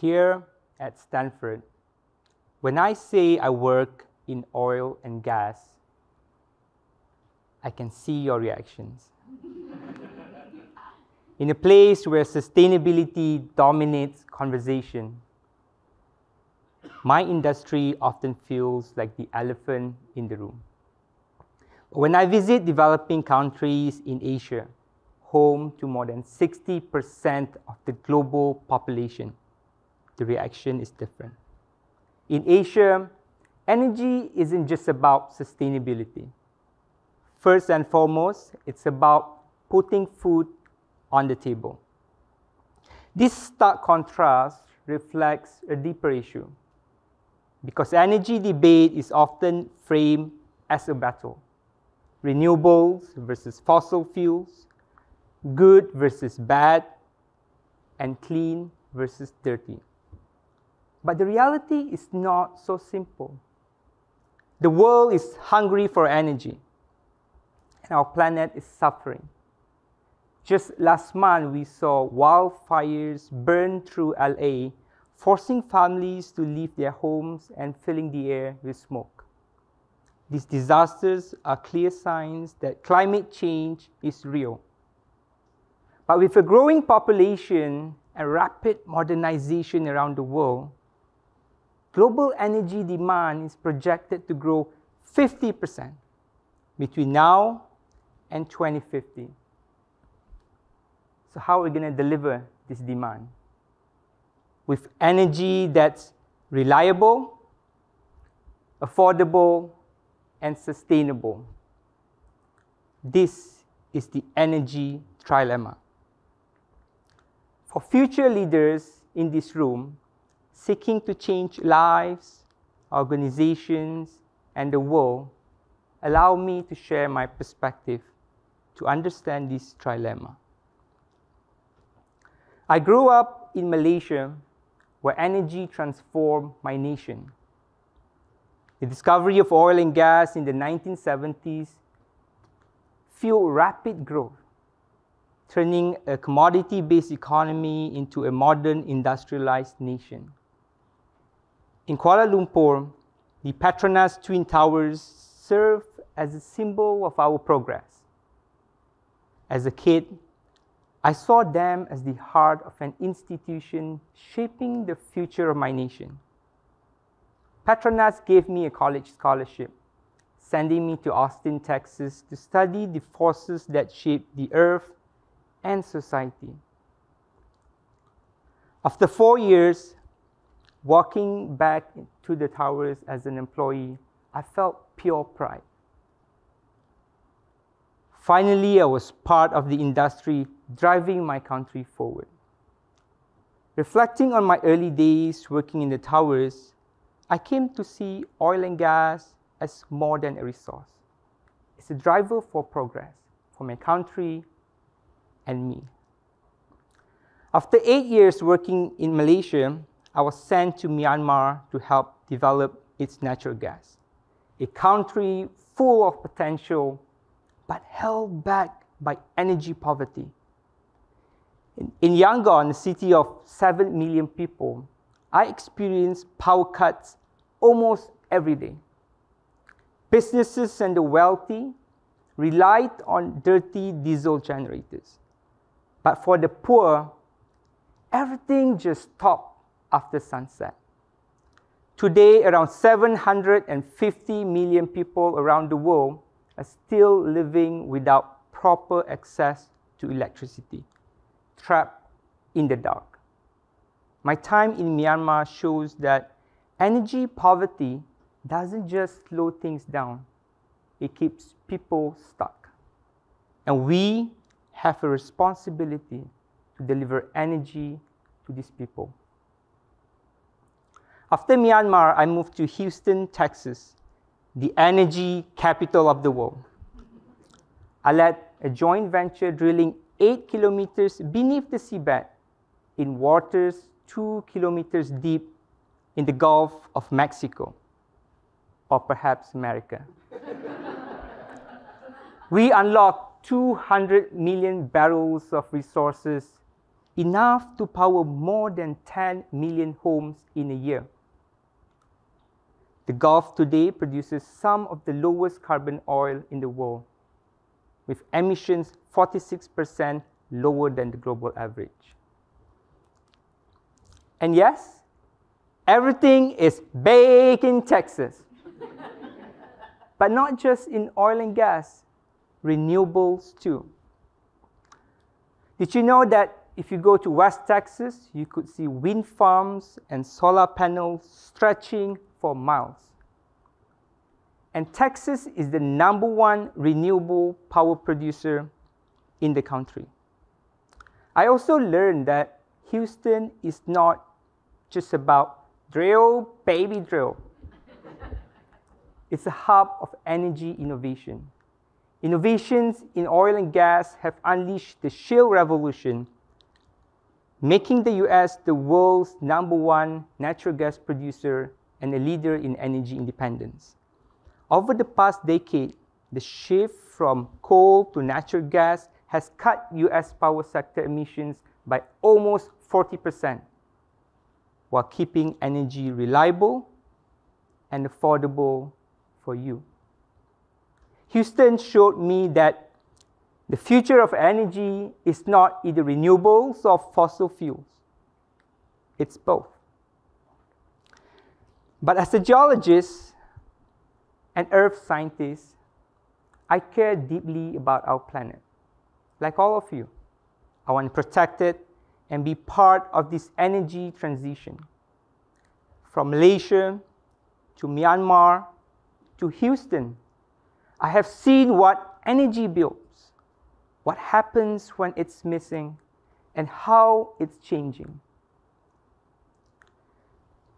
Here at Stanford, when I say I work in oil and gas, I can see your reactions. in a place where sustainability dominates conversation, my industry often feels like the elephant in the room. When I visit developing countries in Asia, home to more than 60% of the global population, the reaction is different. In Asia, energy isn't just about sustainability. First and foremost, it's about putting food on the table. This stark contrast reflects a deeper issue because energy debate is often framed as a battle. Renewables versus fossil fuels, good versus bad, and clean versus dirty. But the reality is not so simple. The world is hungry for energy, and our planet is suffering. Just last month, we saw wildfires burn through LA, forcing families to leave their homes and filling the air with smoke. These disasters are clear signs that climate change is real. But with a growing population and rapid modernization around the world, global energy demand is projected to grow 50% between now and 2050. So, how are we going to deliver this demand? With energy that's reliable, affordable, and sustainable. This is the energy trilemma. For future leaders in this room, seeking to change lives, organizations, and the world, allow me to share my perspective to understand this trilemma. I grew up in Malaysia where energy transformed my nation. The discovery of oil and gas in the 1970s fueled rapid growth, turning a commodity based economy into a modern industrialized nation. In Kuala Lumpur, the Petronas Twin Towers serve as a symbol of our progress. As a kid, I saw them as the heart of an institution shaping the future of my nation. Petronas gave me a college scholarship, sending me to Austin, Texas to study the forces that shape the earth and society. After four years, Walking back to the towers as an employee, I felt pure pride. Finally, I was part of the industry driving my country forward. Reflecting on my early days working in the towers, I came to see oil and gas as more than a resource. It's a driver for progress for my country and me. After eight years working in Malaysia, I was sent to Myanmar to help develop its natural gas, a country full of potential but held back by energy poverty. In, Yangon, a city of 7 million people, I experienced power cuts almost every day. Businesses and the wealthy relied on dirty diesel generators. But for the poor, everything just stopped after sunset. Today, around 750 million people around the world are still living without proper access to electricity, trapped in the dark. My time in Myanmar shows that energy poverty doesn't just slow things down, it keeps people stuck. And we have a responsibility to deliver energy to these people. After Myanmar, I moved to Houston, Texas, the energy capital of the world. I led a joint venture drilling eight kilometers beneath the seabed in waters two kilometers deep in the Gulf of Mexico, or perhaps America. we unlocked 200 million barrels of resources, enough to power more than 10 million homes in a year. The Gulf today produces some of the lowest carbon oil in the world, with emissions 46% lower than the global average. And yes, everything is big in Texas. but not just in oil and gas, renewables too. Did you know that if you go to West Texas, you could see wind farms and solar panels stretching for miles? And Texas is the number one renewable power producer in the country. I also learned that Houston is not just about drill, baby drill. it's a hub of energy innovation. Innovations in oil and gas have unleashed the shale revolution, making the US the world's number one natural gas producer and a leader in energy independence. Over the past decade, the shift from coal to natural gas has cut US power sector emissions by almost 40% while keeping energy reliable and affordable for you. Houston showed me that the future of energy is not either renewables or fossil fuels, it's both. But as a geologist and earth scientist, I care deeply about our planet, like all of you. I want to protect it and be part of this energy transition. From Malaysia to Myanmar to Houston, I have seen what energy builds, what happens when it's missing, and how it's changing.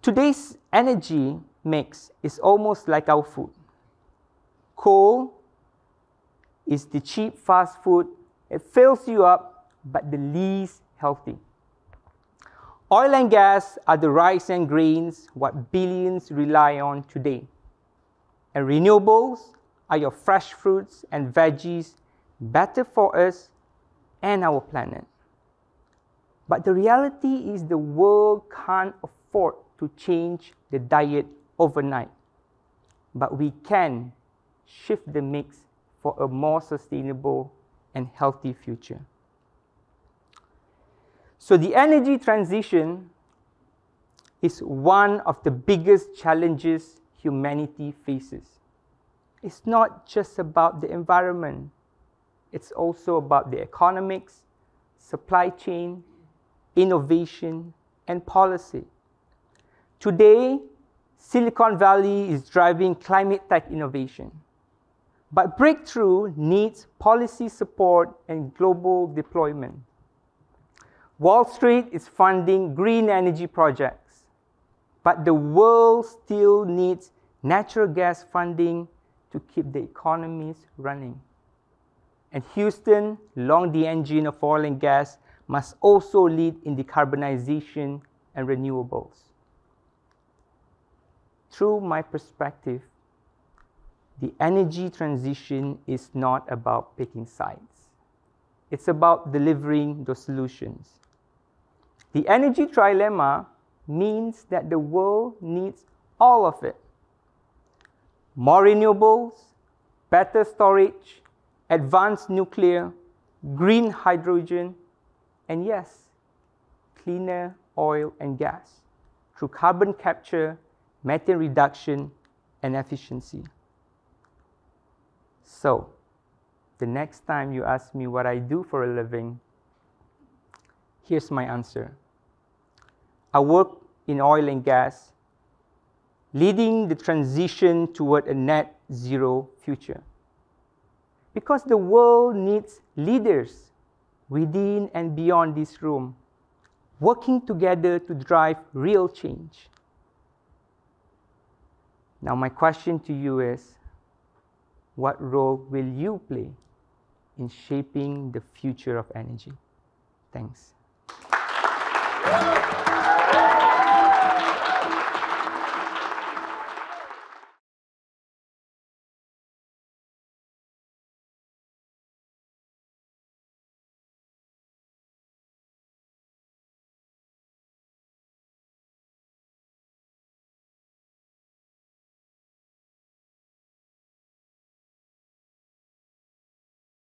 Today's energy mix is almost like our food. Coal is the cheap fast food. It fills you up, but the least healthy. Oil and gas are the rice and grains what billions rely on today. And renewables are your fresh fruits and veggies, better for us and our planet. But the reality is the world can't afford to change the diet overnight. But we can shift the mix for a more sustainable and healthy future. So the energy transition is one of the biggest challenges humanity faces. It's not just about the environment, it's also about the economics, supply chain, innovation, and policy. Today, Silicon Valley is driving climate tech innovation. But breakthrough needs policy support and global deployment. Wall Street is funding green energy projects, but the world still needs natural gas funding to keep the economies running. And Houston, long the engine of oil and gas, must also lead in decarbonization and renewables. Through my perspective, the energy transition is not about picking sides. It's about delivering those solutions. The energy trilemma means that the world needs all of it. More renewables, better storage, advanced nuclear, green hydrogen, and yes, cleaner oil and gas through carbon capture, methane reduction, and efficiency. So, the next time you ask me what I do for a living, here's my answer. I work in oil and gas, leading the transition toward a net zero future. Because the world needs leaders within and beyond this room, working together to drive real change. Now, my question to you is what role will you play in shaping the future of energy? Thanks.